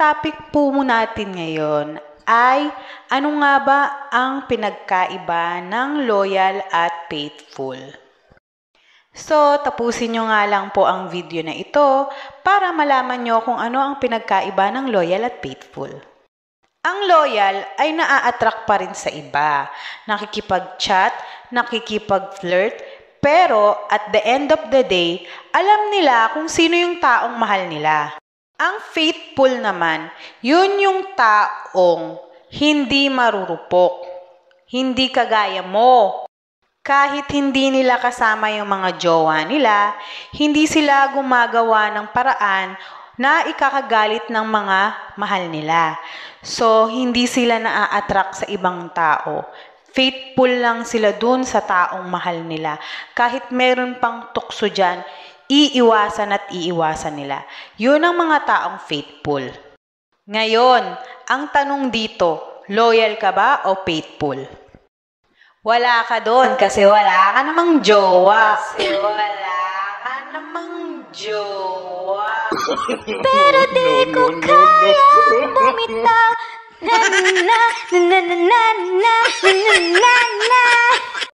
topic po natin ngayon ay ano nga ba ang pinagkaiba ng loyal at faithful? So, tapusin nyo nga lang po ang video na ito para malaman nyo kung ano ang pinagkaiba ng loyal at faithful. Ang loyal ay naa-attract pa rin sa iba. Nakikipag-chat, nakikipag-flirt, pero at the end of the day, alam nila kung sino yung taong mahal nila. Ang faithful naman, yun yung taong hindi marurupok. Hindi kagaya mo. Kahit hindi nila kasama yung mga jowa nila, hindi sila gumagawa ng paraan na ikakagalit ng mga mahal nila. So, hindi sila naa-attract sa ibang tao. Faithful lang sila dun sa taong mahal nila. Kahit meron pang tukso dyan, iiwasan at iiwasan nila. Yun ang mga taong faithful. Ngayon, ang tanong dito, loyal ka ba o faithful? Wala ka doon kasi wala ka namang jowa. Kasi wala ka namang jowa. Pero di ko kaya bumitaw na na na na na na na